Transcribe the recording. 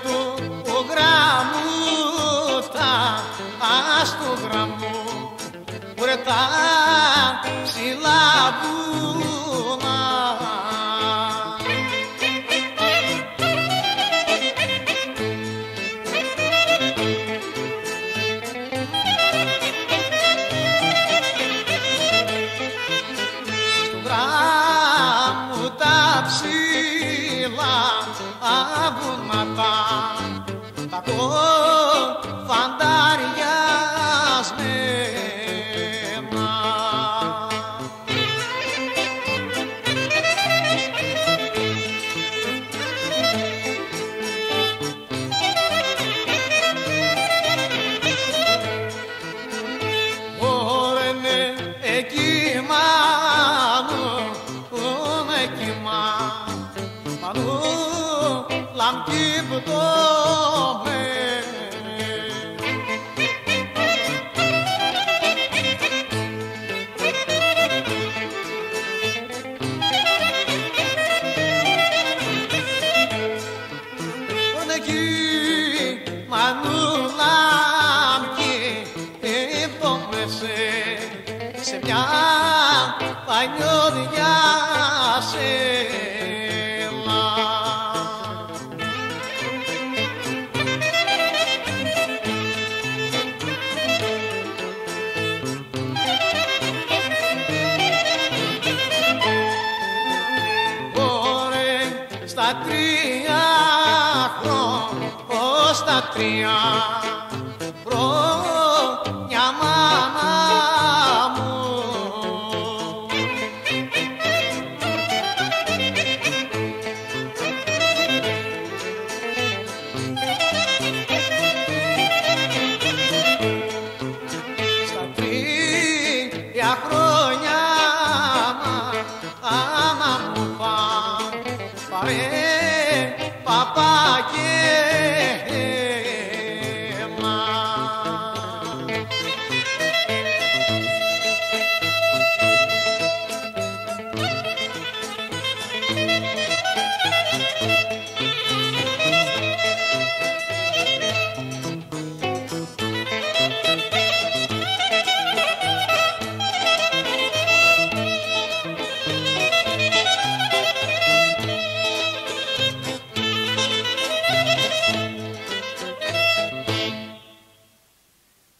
του ο γραμμούτα ας το γράμμο. Βρε τα ψηλά βουνά. Στο γράμμο τα ψηλά 放胆 σε μια πανιώδια σέλα. Ωρε στα τρία χρόνια, στα τρία χρόνια ρε και